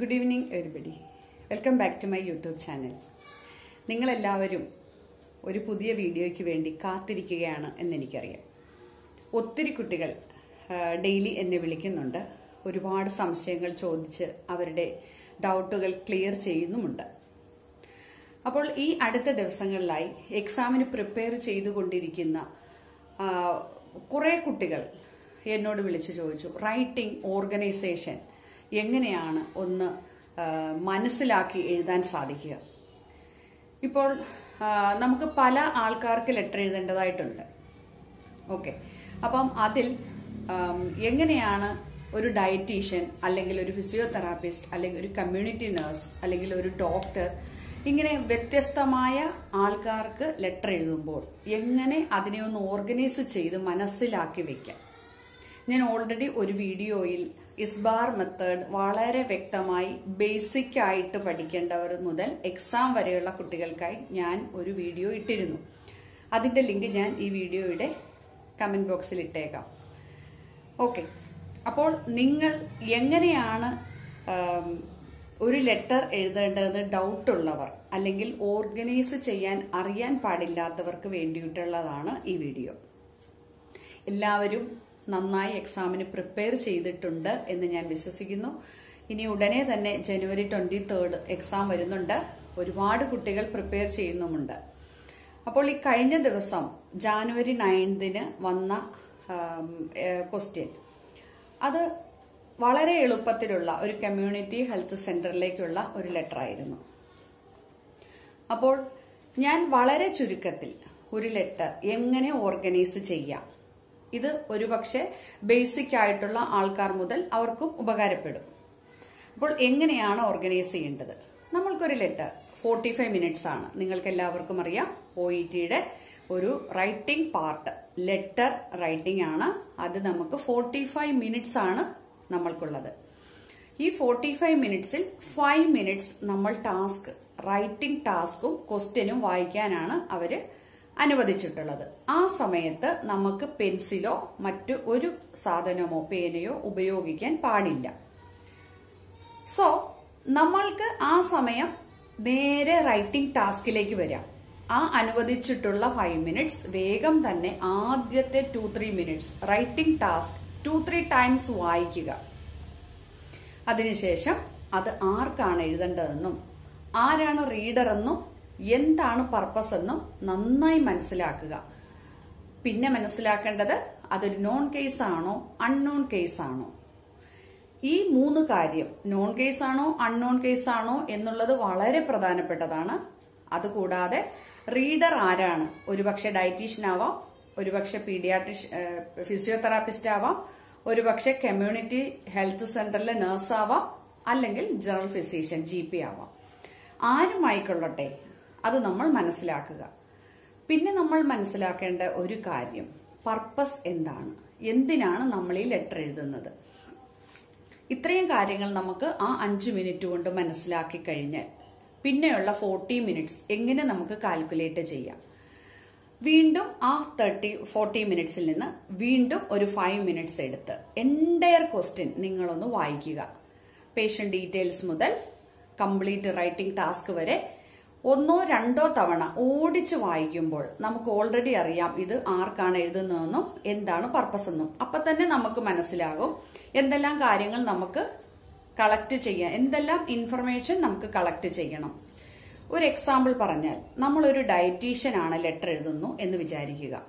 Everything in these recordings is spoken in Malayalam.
Good evening everybody welcome back to my YouTube channel നിങ്ങളെല്ലാവരും ഒരു പുതിയ വീഡിയോയ്ക്ക് വേണ്ടി കാത്തിരിക്കുകയാണ് എന്നെനിക്കറിയാം. ഒത്തിരി കുട്ടികൾ ഡെയിലി എന്നെ വിളിക്കുന്നുണ്ട്. ഒരുപാട് സംശയങ്ങൾ ചോദിച്ച് അവരുടെ ഡൗട്ടുകൾ ക്ലിയർ ചെയ്യുന്നുമുണ്ട്. അപ്പോൾ ഈ അടുത്ത ദിവസങ്ങളിലായി എക്സാമിന് പ്രിപ്പയർ ചെയ്തുകൊണ്ടിരിക്കുന്ന കുറേ കുട്ടികൾ എന്നോട് വിളിച്ചു ചോദിച്ചു റൈറ്റിംഗ് ഓർഗനൈസേഷൻ എങ്ങനെയാണ് ഒന്ന് മനസ്സിലാക്കി എഴുതാൻ സാധിക്കുക? ഇപ്പോൾ നമുക്ക് പല ആൾക്കാർക്ക് ലെറ്റർ എഴുതേണ്ടതായിട്ടുണ്ട്. ഓക്കെ. അപ്പം അതിൽ എങ്ങനെയാണ് ഒരു ഡയറ്റീഷ്യൻ അല്ലെങ്കിൽ ഒരു ഫിസിയോതെറാപ്പിസ്റ്റ് അല്ലെങ്കിൽ ഒരു കമ്മ്യൂണിറ്റി നഴ്സ് അല്ലെങ്കിൽ ഒരു ഡോക്ടർ ഇങ്ങനെ വ്യത്യസ്തമായ ആൾക്കാർക്ക് ലെറ്റർ എഴുതുമ്പോൾ എങ്ങനെ അതിനെ ഒന്ന് ഓർഗനൈസ് ചെയ്ത് മനസ്സിലാക്കി വെക്കാം? ഞാൻ ഓൾറെഡി ഒരു വീഡിയോയിൽ ഇസ്ബാർ മെത്തേഡ് വളരെ വ്യക്തമായി ബേസിക് ആയിട്ട് പഠിക്കേണ്ടവർ മുതൽ എക്സാം വരെയുള്ള കുട്ടികൾക്കായി ഞാൻ ഒരു വീഡിയോ ഇട്ടിരുന്നു. അതിന്റെ ലിങ്ക് ഞാൻ ഈ വീഡിയോയുടെ കമന്റ് ബോക്സിൽ ഇട്ടേക്കാം. ഓക്കെ അപ്പോൾ നിങ്ങൾ എങ്ങനെയാണ് ഒരു ലെറ്റർ എഴുതേണ്ടതെന്ന് ഡൗട്ട് ഉള്ളവർ അല്ലെങ്കിൽ ഓർഗനൈസ് ചെയ്യാൻ അറിയാൻ പാടില്ലാത്തവർക്ക് വേണ്ടിയിട്ടുള്ളതാണ് ഈ വീഡിയോ എല്ലാവരും നന്നായി എക്സാമിന് പ്രിപ്പയർ ചെയ്തിട്ടുണ്ട് എന്ന് ഞാൻ വിശ്വസിക്കുന്നു. ഇനി ഉടനെ തന്നെ ജനുവരി ട്വന്റി തേർഡ് എക്സാം വരുന്നുണ്ട്. ഒരുപാട് കുട്ടികൾ പ്രിപ്പയർ ചെയ്യുന്നുമുണ്ട്. അപ്പോൾ ഈ കഴിഞ്ഞ ദിവസം ജാനുവരി നയൻതിന് വന്ന ക്വസ്റ്റ്യൻ അത് വളരെ എളുപ്പത്തിലുള്ള ഒരു കമ്മ്യൂണിറ്റി ഹെൽത്ത് സെന്ററിലേക്കുള്ള ഒരു ലെറ്റർ ആയിരുന്നു. അപ്പോൾ ഞാൻ വളരെ ചുരുക്കത്തിൽ ഒരു ലെറ്റർ എങ്ങനെ ഓർഗനൈസ് ചെയ്യാം? ഇത് ഒരുപക്ഷെ ബേസിക് ആയിട്ടുള്ള ആൾക്കാർ മുതൽ അവർക്കും ഉപകാരപ്പെടും. അപ്പോൾ എങ്ങനെയാണ് ഓർഗനൈസ് ചെയ്യേണ്ടത്? നമ്മൾക്കൊരു ലെറ്റർ ഫോർട്ടി ഫൈവ് മിനിറ്റ്സ് ആണ്. നിങ്ങൾക്ക് എല്ലാവർക്കും അറിയാം ഒ ഇ ടിയുടെ ഒരു റൈറ്റിംഗ് പാർട്ട് ലെറ്റർ റൈറ്റിംഗ് ആണ്. അത് നമുക്ക് ഫോർട്ടി ഫൈവ് മിനിറ്റ്സ് ആണ് നമ്മൾക്കുള്ളത്. ഈ ഫോർട്ടി ഫൈവ് മിനിറ്റ്സിൽ ഫൈവ് മിനിറ്റ്സ് നമ്മൾ ടാസ്ക് റൈറ്റിംഗ് ടാസ്കും ക്വസ്റ്റ്യനും വായിക്കാനാണ് അവർ അനുവദിച്ചിട്ടുള്ളത്. ആ സമയത്ത് നമുക്ക് പെൻസിലോ മറ്റു ഒരു സാധനമോ പേനയോ ഉപയോഗിക്കാൻ പാടില്ല. സോ നമ്മൾക്ക് ആ സമയം നേരെ റൈറ്റിംഗ് ടാസ്കിലേക്ക് വരാം. ആ അനുവദിച്ചിട്ടുള്ള ഫൈവ് മിനിറ്റ്സ് വേഗം തന്നെ ആദ്യത്തെ two three minutes writing task two three times വായിക്കുക. അതിനുശേഷം അത് ആർക്കാണ് എഴുതേണ്ടതെന്നും ആരാണ് റീഡർ എന്നും എന്താണ് പർപ്പസ് എന്നും നന്നായി മനസ്സിലാക്കുക. പിന്നെ മനസ്സിലാക്കേണ്ടത് അതൊരു നോൺ കേസ് ആണോ അൺനോൺ കേസ് ആണോ? ഈ മൂന്ന് കാര്യം നോൺ കേസ് ആണോ അൺനോൺ കേസ് ആണോ എന്നുള്ളത് വളരെ പ്രധാനപ്പെട്ടതാണ്. അതുകൂടാതെ റീഡർ ആരാണ്? ഒരുപക്ഷെ ഡയറ്റീഷ്യൻ ആവാം ഒരുപക്ഷെ പീഡിയാട്രിഷ് ഫിസിയോതെറാപ്പിസ്റ്റ് ആവാം ഒരുപക്ഷെ കമ്മ്യൂണിറ്റി ഹെൽത്ത് സെന്ററിലെ നഴ്സ് ആവാം അല്ലെങ്കിൽ ജനറൽ ഫിസിഷ്യൻ ജി പി ആവാം. ആരുമായിക്കൊള്ളട്ടെ? അത് നമ്മൾ മനസ്സിലാക്കുക. പിന്നെ നമ്മൾ മനസ്സിലാക്കേണ്ട ഒരു കാര്യം പർപ്പസ് എന്താണ്? എന്തിനാണ് നമ്മൾ ഈ ലെറ്റർ എഴുതുന്നത്? ഇത്രയും കാര്യങ്ങൾ നമുക്ക് ആ അഞ്ച് മിനിറ്റ് കൊണ്ട് മനസ്സിലാക്കി കഴിഞ്ഞാൽ പിന്നെയുള്ള ഫോർട്ടി മിനിറ്റ്സ് എങ്ങനെ നമുക്ക് കാൽക്കുലേറ്റ് ചെയ്യാം. വീണ്ടും ആ തേർട്ടി ഫോർട്ടി മിനിറ്റ്സിൽ നിന്ന് വീണ്ടും ഒരു ഫൈവ് മിനിറ്റ്സ് എടുത്ത് എന്റയർ ക്വസ്റ്റ്യൻ നിങ്ങളൊന്ന് വായിക്കുക. പേഷ്യൻ ഡീറ്റെയിൽസ് മുതൽ കംപ്ലീറ്റ് റൈറ്റിംഗ് ടാസ്ക് വരെ ഒന്നോ രണ്ടോ തവണ ഓടിച്ച് വായിക്കുമ്പോൾ നമുക്ക് ഓൾറെഡി അറിയാം ഇത് ആർക്കാണ് എഴുതുന്നതെന്നും എന്താണ് പർപ്പസ് എന്നും. അപ്പൊ തന്നെ നമുക്ക് മനസ്സിലാകും എന്തെല്ലാം കാര്യങ്ങൾ നമുക്ക് കളക്ട് ചെയ്യാം എന്തെല്ലാം ഇൻഫർമേഷൻ നമുക്ക് കളക്ട് ചെയ്യണം. ഒരു എക്സാമ്പിൾ പറഞ്ഞാൽ നമ്മൾ ഒരു ഡയറ്റീഷ്യൻ ആണ് ലെറ്റർ എഴുതുന്നു എന്ന് വിചാരിക്കുക.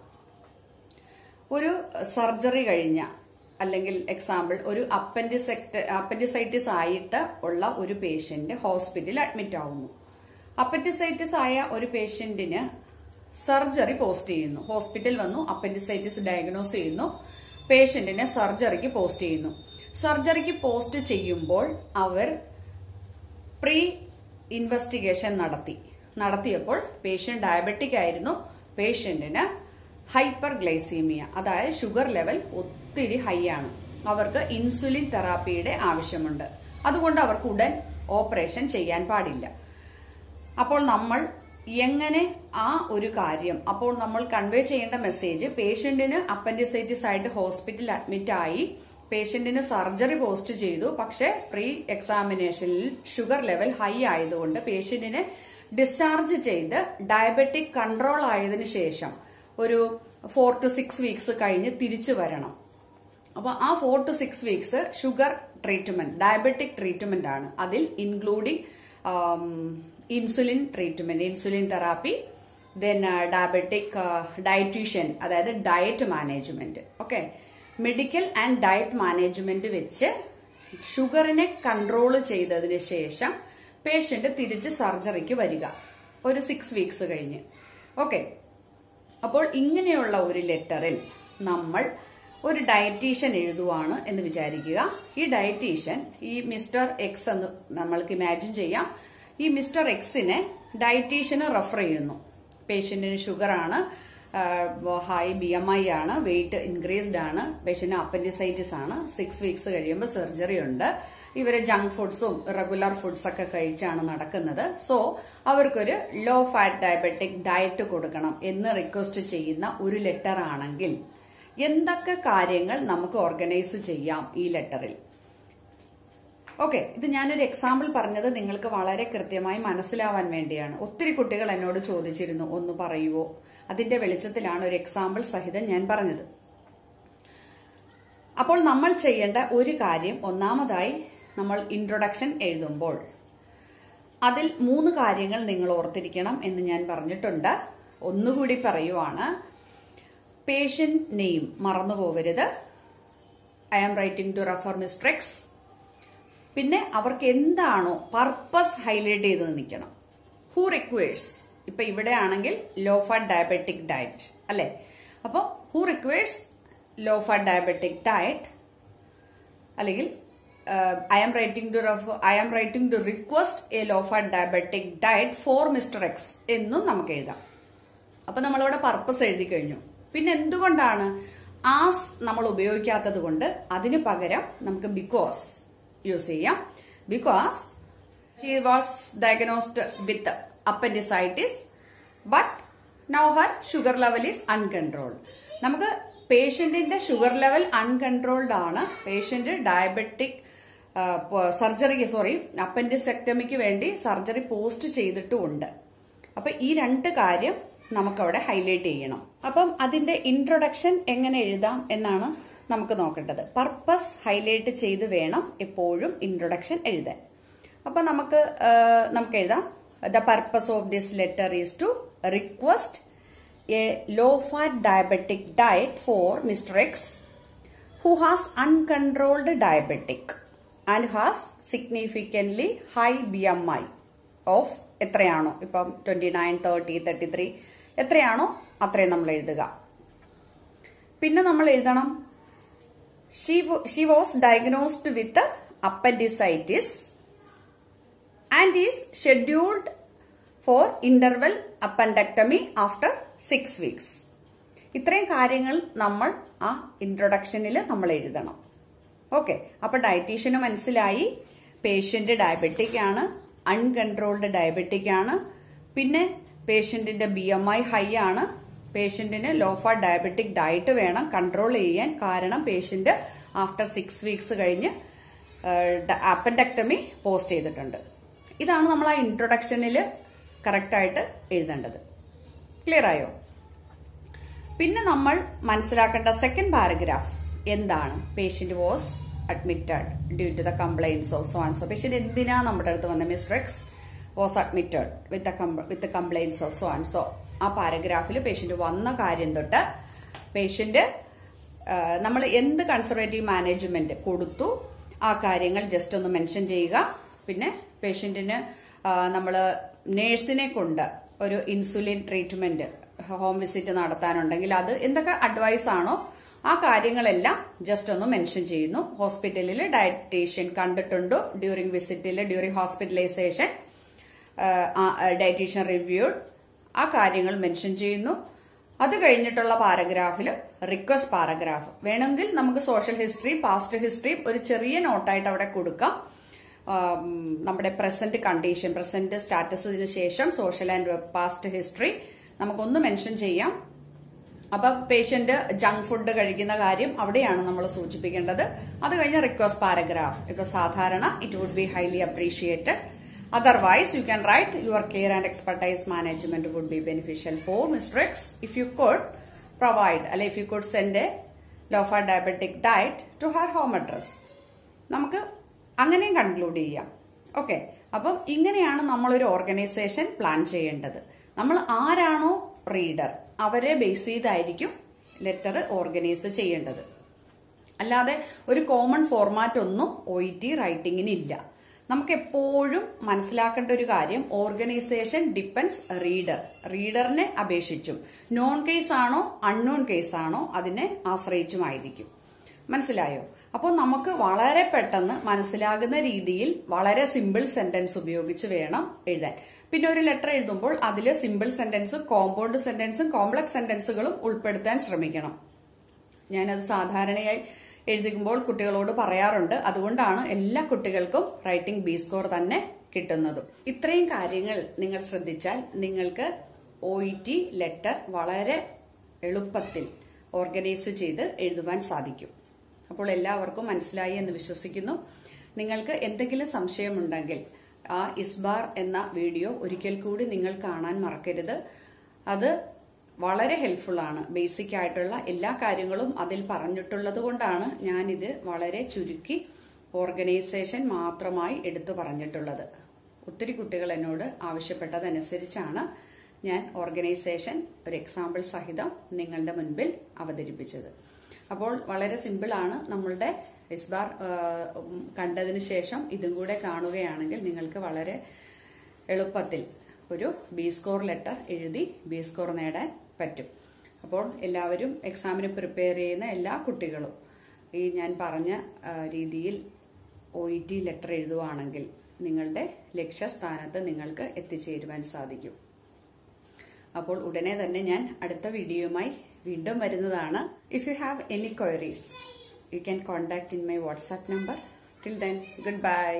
ഒരു സർജറി കഴിഞ്ഞ അല്ലെങ്കിൽ എക്സാമ്പിൾ ഒരു അപ്പൻഡിസെക്ട് അപ്പൻഡിസൈറ്റിസ് ആയിട്ട് ഉള്ള ഒരു പേഷ്യന്റ് ഹോസ്പിറ്റലിൽ അഡ്മിറ്റ് ആവുന്നു. അപ്പൻഡിസൈറ്റിസ് ആയ ഒരു പേഷ്യന്റിന് സർജറി പോസ്റ്റ് ചെയ്യുന്നു. ഹോസ്പിറ്റൽ വന്നു അപ്പൻഡിസൈറ്റിസ് ഡയഗ്നോസ് ചെയ്യുന്നു പേഷ്യന്റിനെ സർജറിക്ക് പോസ്റ്റ് ചെയ്യുന്നു. സർജറിക്ക് പോസ്റ്റ് ചെയ്യുമ്പോൾ അവർ പ്രീ ഇൻവെസ്റ്റിഗേഷൻ നടത്തി. നടത്തിയപ്പോൾ പേഷ്യന്റ് ഡയബറ്റിക് ആയിരുന്നു. പേഷ്യന്റിന് ഹൈപ്പർ ഗ്ലൈസീമിയ അതായത് ഷുഗർ ലെവൽ ഒത്തിരി ഹൈ ആണ്. അവർക്ക് ഇൻസുലിൻ തെറാപ്പിയുടെ ആവശ്യമുണ്ട്. അതുകൊണ്ട് അവർക്ക് ഉടൻ ഓപ്പറേഷൻ ചെയ്യാൻ പാടില്ല. അപ്പോൾ നമ്മൾ എങ്ങനെ ആ ഒരു കാര്യം അപ്പോൾ നമ്മൾ കൺവേ ചെയ്യേണ്ട മെസ്സേജ് പേഷ്യന്റിന് അപ്പൻഡിസൈറ്റിസ് ആയിട്ട് ഹോസ്പിറ്റലിൽ അഡ്മിറ്റ് ആയി പേഷ്യന്റിന് സർജറി പോസ്റ്റ് ചെയ്തു പക്ഷെ പ്രീ എക്സാമിനേഷനിൽ ഷുഗർ ലെവൽ ഹൈ ആയതുകൊണ്ട് പേഷ്യന്റിനെ ഡിസ്ചാർജ് ചെയ്ത് ഡയബറ്റിക് കൺട്രോൾ ആയതിനു ശേഷം ഒരു ഫോർ ടു സിക്സ് വീക്സ് കഴിഞ്ഞ് തിരിച്ചു വരണം. അപ്പൊ ആ four to six weeks sugar treatment diabetic treatment ആണ്. അതിൽ including insulin treatment insulin therapy then diabetic dietitian അതായത് diet management okay medical and diet management വെച്ച് ഷുഗറിനെ കൺട്രോൾ ചെയ്തതിന് ശേഷം പേഷ്യന്റ് തിരിച്ച് സർജറിക്ക് വരിക. ഒരു സിക്സ് വീക്സ് കഴിഞ്ഞ്. ഓക്കെ അപ്പോൾ ഇങ്ങനെയുള്ള ഒരു ലെറ്ററിൽ നമ്മൾ ഒരു ഡയറ്റീഷ്യൻ എഴുതുവാണ് എന്ന് വിചാരിക്കുക. ഈ ഡയറ്റീഷ്യൻ ഈ മിസ്റ്റർ എക്സ് എന്ന് നമ്മൾക്ക് ഇമാജിൻ ചെയ്യാം. ഈ മിസ്റ്റർ എക്സിനെ ഡയറ്റീഷ്യന് റെഫർ ചെയ്യുന്നു. പേഷ്യന്റിന് ഷുഗർ ആണ് ഹൈ ബി എം ഐ ആണ് വെയിറ്റ് ഇൻക്രീസ്ഡ് ആണ് പേഷ്യന്റിന് അപ്പൻഡിസൈറ്റിസ് ആണ്. സിക്സ് വീക്സ് കഴിയുമ്പോൾ സർജറി ഉണ്ട്. ഇവർ ജങ്ക് ഫുഡ്സും റെഗുലർ ഫുഡ്സ് ഒക്കെ കഴിച്ചാണ് നടക്കുന്നത്. സോ അവർക്കൊരു ലോ ഫാറ്റ് ഡയബറ്റിക് ഡയറ്റ് കൊടുക്കണം എന്ന് റിക്വസ്റ്റ് ചെയ്യുന്ന ഒരു ലെറ്റർ ആണെങ്കിൽ എന്തൊക്കെ കാര്യങ്ങൾ നമുക്ക് ഓർഗനൈസ് ചെയ്യാം ഈ ലെറ്ററിൽ ഓക്കെ ഇത് ഞാനൊരു എക്സാമ്പിൾ പറഞ്ഞത് നിങ്ങൾക്ക് വളരെ കൃത്യമായി മനസ്സിലാവാൻ വേണ്ടിയാണ്. ഒത്തിരി കുട്ടികൾ എന്നോട് ചോദിച്ചിരുന്നു ഒന്ന് പറയുവോ? അതിന്റെ വെളിച്ചത്തിലാണ് ഒരു എക്സാമ്പിൾ സഹിതം ഞാൻ പറഞ്ഞത്. അപ്പോൾ നമ്മൾ ചെയ്യേണ്ട ഒരു കാര്യം ഒന്നാമതായി നമ്മൾ ഇൻട്രൊഡക്ഷൻ എഴുതുമ്പോൾ. അതിൽ മൂന്ന് കാര്യങ്ങൾ നിങ്ങൾ ഓർത്തിരിക്കണം എന്ന് ഞാൻ പറഞ്ഞിട്ടുണ്ട്. ഒന്നുകൂടി പറയുവാണ്. പേഷ്യന്റ് നെയിം മറന്നു പോവരുത്. I am writing to refer Mrs X പിന്നെ അവർക്ക് എന്താണോ പർപ്പസ് ഹൈലൈറ്റ് ചെയ്ത് നിൽക്കണം. ഹൂ റിക്വേഴ്സ് ഇപ്പൊ ഇവിടെ ആണെങ്കിൽ ലോ ഫാറ്റ് ഡയബറ്റിക് ഡയറ്റ് അല്ലെ? അപ്പോൾ who requires low fat diabetic diet അല്ലെങ്കിൽ I am writing to refer I am writing to request a low fat diabetic diet for Mister X എന്നും നമുക്ക് എഴുതാം. അപ്പൊ നമ്മളിവിടെ പർപ്പസ് എഴുതി കഴിഞ്ഞു. പിന്നെ എന്തുകൊണ്ടാണ് ആസ് നമ്മൾ ഉപയോഗിക്കാത്തത് കൊണ്ട് അതിന് പകരം നമുക്ക് ബിക്കോസ് യൂസ് ചെയ്യാം. Because she was diagnosed with appendicitis but now her sugar level is uncontrolled നമുക്ക് പേഷ്യന്റിന്റെ ഷുഗർ ലെവൽ അൺകൺട്രോൾഡ് ആണ്. പേഷ്യന്റ് ഡയബറ്റിക് സർജറിക്ക് സോറി അപ്പൻഡിസെക്ടമിക്ക് വേണ്ടി സർജറി പോസ്റ്റ് ചെയ്തിട്ടുമുണ്ട്. അപ്പൊ ഈ രണ്ട് കാര്യം നമുക്കവിടെ ഹൈലൈറ്റ് ചെയ്യണം. അപ്പം അതിന്റെ ഇൻട്രൊഡക്ഷൻ എങ്ങനെ എഴുതാം എന്നാണ് നമുക്ക് നോക്കേണ്ടത്. പർപ്പസ് ഹൈലൈറ്റ് ചെയ്ത് വേണം എപ്പോഴും ഇൻട്രൊഡക്ഷൻ എഴുതാൻ. അപ്പൊ നമുക്ക് നമുക്ക് എഴുതാം. The purpose of this letter is to request a low fat diabetic diet for Mister X who has uncontrolled diabetic and has significantly high B M I of എത്രയാണോ? ഇപ്പം twenty nine thirty thirty three എത്രയാണോ അത്രയും നമ്മൾ എഴുതുക. പിന്നെ നമ്മൾ എഴുതണം. She was diagnosed with appendicitis and is scheduled for interval appendectomy after six weeks ഇത്രയും കാര്യങ്ങൾ നമ്മൾ ആ ഇൻട്രൊഡക്ഷനിൽ നമ്മൾ എഴുതണം. ഓക്കെ അപ്പൊ ഡയറ്റീഷ്യന് മനസ്സിലായി. പേഷ്യന്റ് ഡയബറ്റിക് ആണ്. അൺകൺട്രോൾഡ് ഡയബറ്റിക് ആണ്. പിന്നെ പേഷ്യന്റിന്റെ ബി എം ഐ ഹൈ ആണ് പേഷ്യന്റിന് ലോഫ ഡയബറ്റിക് ഡയറ്റ് വേണം. കൺട്രോൾ ചെയ്യാൻ കാരണം പേഷ്യന്റ് ആഫ്റ്റർ സിക്സ് വീക്സ് കഴിഞ്ഞ് അപ്പൻഡക്ടമി പോസ്റ്റ് ചെയ്തിട്ടുണ്ട്. ഇതാണ് നമ്മൾ ആ ഇൻട്രൊഡക്ഷനിൽ കറക്റ്റായിട്ട് എഴുതേണ്ടത്. ക്ലിയർ ആയോ? പിന്നെ നമ്മൾ മനസ്സിലാക്കേണ്ട സെക്കൻഡ് പാരഗ്രാഫ് എന്താണ്? Patient was admitted due to the complaints of so and so patient എന്തിനാ നമ്മുടെ അടുത്ത് വന്ന? Mister X was admitted with with complaints of so and so ആ പാരഗ്രാഫിൽ പേഷ്യന്റ് വന്ന കാര്യം തൊട്ട് പേഷ്യന്റ് നമ്മൾ എന്ത് കൺസർവേറ്റീവ് മാനേജ്മെന്റ് കൊടുത്തു ആ കാര്യങ്ങൾ ജസ്റ്റ് ഒന്ന് മെൻഷൻ ചെയ്യുക. പിന്നെ പേഷ്യന്റിന് നമ്മൾ നേഴ്സിനെ കൊണ്ട് ഒരു ഇൻസുലിൻ ട്രീറ്റ്മെന്റ് ഹോം വിസിറ്റ് നടത്താനുണ്ടെങ്കിൽ അത് എന്തൊക്കെ അഡ്വൈസ് ആണോ ആ കാര്യങ്ങളെല്ലാം ജസ്റ്റ് ഒന്ന് മെൻഷൻ ചെയ്യുന്നു. ഹോസ്പിറ്റലിൽ ഡയറ്റീഷ്യൻ കണ്ടിട്ടുണ്ടോ? ഡ്യൂറിംഗ് വിസിറ്റിൽ ഡ്യൂറിംഗ് ഹോസ്പിറ്റലൈസേഷൻ ഡയറ്റീഷ്യൻ റിവ്യൂഡ് ആ കാര്യങ്ങൾ മെൻഷൻ ചെയ്യുന്നു. അത് കഴിഞ്ഞിട്ടുള്ള പാരഗ്രാഫിൽ റിക്വസ്റ്റ് പാരഗ്രാഫ് വേണമെങ്കിൽ നമുക്ക് സോഷ്യൽ ഹിസ്റ്ററി പാസ്റ്റ് ഹിസ്റ്ററി ഒരു ചെറിയ നോട്ടായിട്ട് അവിടെ കൊടുക്കാം. നമ്മുടെ പ്രസന്റ് കണ്ടീഷൻ പ്രസന്റ് സ്റ്റാറ്റസിന് ശേഷം സോഷ്യൽ ആൻഡ് പാസ്റ്റ് ഹിസ്റ്ററി നമുക്കൊന്ന് മെൻഷൻ ചെയ്യാം. അപ്പൊ പേഷ്യന്റ് ജങ്ക് ഫുഡ് കഴിക്കുന്ന കാര്യം അവിടെയാണ് നമ്മൾ സൂചിപ്പിക്കേണ്ടത്. അത് കഴിഞ്ഞ റിക്വസ്റ്റ് പാരഗ്രാഫ് ഇപ്പൊ സാധാരണ it would be highly appreciated otherwise you can write your care and expertise management would be beneficial for Mister X if you could provide അല്ലെ if you could send a low fat diabetic diet to her home address നമുക്ക് അങ്ങനെയും കൺക്ലൂഡ് ചെയ്യാം. ഓക്കെ അപ്പം ഇങ്ങനെയാണ് നമ്മളൊരു ഓർഗനൈസേഷൻ പ്ലാൻ ചെയ്യേണ്ടത്. നമ്മൾ ആരാണോ റീഡർ അവരെ ബേസ് ചെയ്തായിരിക്കും ലെറ്റർ ഓർഗനൈസ് ചെയ്യേണ്ടത്. അല്ലാതെ ഒരു കോമൺ ഫോർമാറ്റ് ഒന്നും ഒ ഇ ടി റൈറ്റിംഗിന് ഇല്ല. നമുക്ക് എപ്പോഴും മനസ്സിലാക്കേണ്ട ഒരു കാര്യം ഓർഗനൈസേഷൻ ഡിപ്പെൻസ് റീഡർ റീഡറിനെ അപേക്ഷിച്ചും. നോൺ കേസ് ആണോ അൺനോൺ കേസ് ആണോ അതിനെ ആശ്രയിച്ചുമായിരിക്കും. മനസ്സിലായോ? അപ്പോൾ നമുക്ക് വളരെ പെട്ടെന്ന് മനസ്സിലാകുന്ന രീതിയിൽ വളരെ സിമ്പിൾ സെന്റൻസ് ഉപയോഗിച്ച് വേണം എഴുതാൻ. പിന്നെ ഒരു ലെറ്റർ എഴുതുമ്പോൾ അതിൽ സിമ്പിൾ സെന്റൻസും കോമ്പൗണ്ട് സെന്റൻസും കോംപ്ലക്സ് സെന്റൻസുകളും ഉൾപ്പെടുത്താൻ ശ്രമിക്കണം. ഞാനത് സാധാരണയായി എഴുതിക്കുമ്പോൾ കുട്ടികളോട് പറയാറുണ്ട്. അതുകൊണ്ടാണ് എല്ലാ കുട്ടികൾക്കും റൈറ്റിംഗ് ബി സ്കോർ തന്നെ കിട്ടുന്നതും. ഇത്രയും കാര്യങ്ങൾ നിങ്ങൾ ശ്രദ്ധിച്ചാൽ നിങ്ങൾക്ക് ഒ ടി ലെറ്റർ വളരെ എളുപ്പത്തിൽ ഓർഗനൈസ് ചെയ്ത് എഴുതുവാൻ സാധിക്കും. അപ്പോൾ എല്ലാവർക്കും മനസ്സിലായി എന്ന് വിശ്വസിക്കുന്നു. നിങ്ങൾക്ക് എന്തെങ്കിലും സംശയമുണ്ടെങ്കിൽ ആ ഇസ്ബാർ എന്ന വീഡിയോ ഒരിക്കൽ കൂടി നിങ്ങൾ കാണാൻ മറക്കരുത്. അത് വളരെ ഹെൽപ്ഫുള്ളാണ് ബേസിക് ആയിട്ടുള്ള എല്ലാ കാര്യങ്ങളും അതിൽ പറഞ്ഞിട്ടുള്ളത് കൊണ്ടാണ് ഞാനിത് വളരെ ചുരുക്കി ഓർഗനൈസേഷൻ മാത്രമായി എടുത്തു പറഞ്ഞിട്ടുള്ളത്. ഒത്തിരി കുട്ടികൾ എന്നോട് ആവശ്യപ്പെട്ടതനുസരിച്ചാണ് ഞാൻ ഓർഗനൈസേഷൻ ഒരു എക്സാമ്പിൾ സഹിതം നിങ്ങളുടെ മുൻപിൽ അവതരിപ്പിച്ചത്. അപ്പോൾ വളരെ സിമ്പിളാണ് എസ് ബാർ കണ്ടതിന് ശേഷം ഇതും കൂടെ കാണുകയാണെങ്കിൽ നിങ്ങൾക്ക് വളരെ എളുപ്പത്തിൽ ഒരു ബി സ്കോർ ലെറ്റർ എഴുതി ബി സ്കോർ നേടാൻ പറ്റും. അപ്പോൾ എല്ലാവരും എക്സാമിന് പ്രിപ്പയർ ചെയ്യുന്ന എല്ലാ കുട്ടികളും ഈ ഞാൻ പറഞ്ഞ രീതിയിൽ ഒ ഇ ടി ലെറ്റർ എഴുതുവാണെങ്കിൽ നിങ്ങളുടെ ലക്ഷ്യസ്ഥാനത്ത് നിങ്ങൾക്ക് എത്തിച്ചേരുവാൻ സാധിക്കും. അപ്പോൾ ഉടനെ തന്നെ ഞാൻ അടുത്ത വീഡിയോയുമായി വീണ്ടും വരുന്നതാണ്. If you have any queries you can contact in my WhatsApp number till then good bye